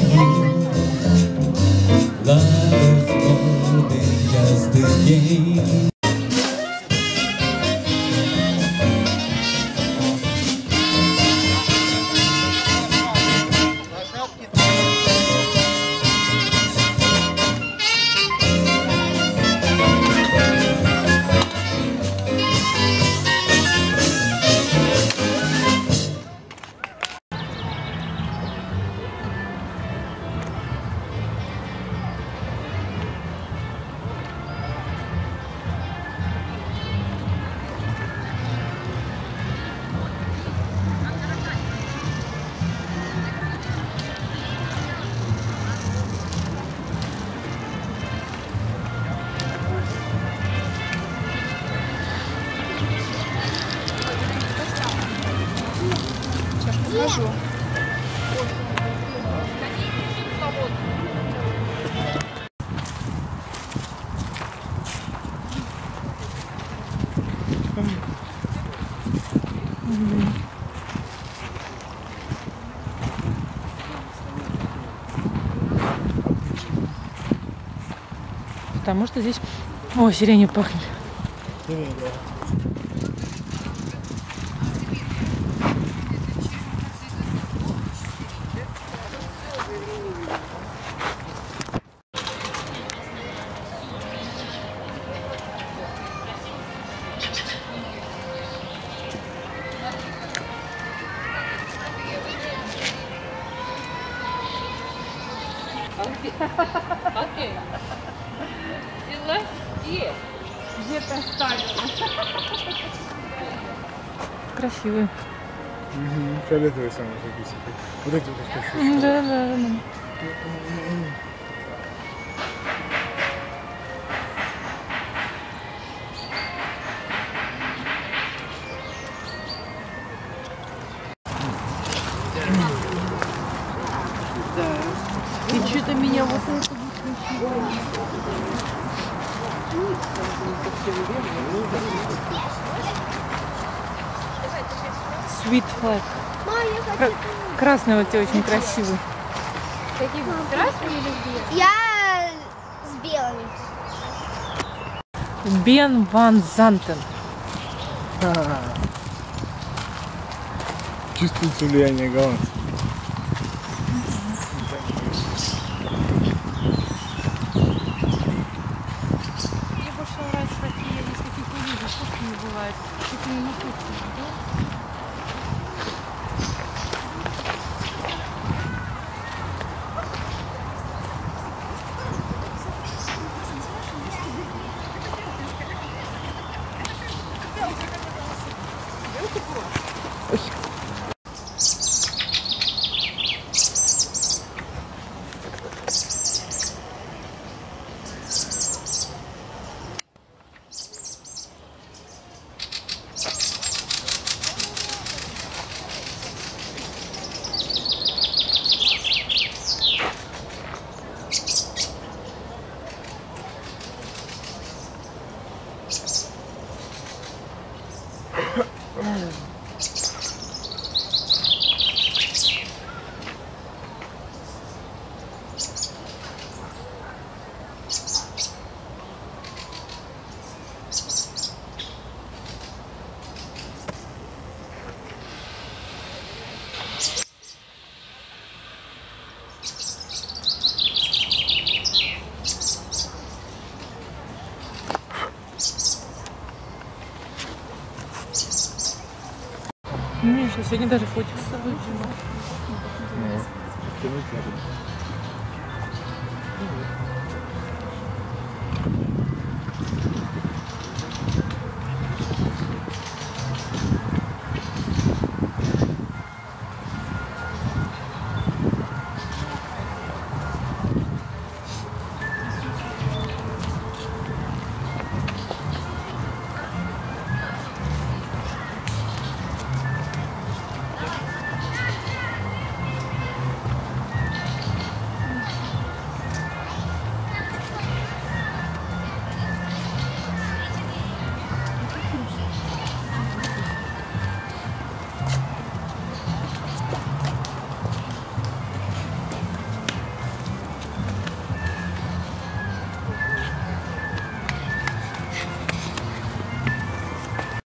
give to you. Love is more game. Потому что здесь... О, сиренью пахнет. Красивые. Фиолетовый самый записывай. Вот эти вот. М, Да, да, да. И что-то меня вот это Sweet flag. Кра- Красный вот тебе очень красивый. Какие красные или белые? Я с белыми. Бен Ван Зантен. Чувствуется влияние голландцев. Кухни не бывает. Такие не кухни, да? Jesus. Миша, сегодня даже фотик с собой. Ну, надо.